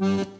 Bye.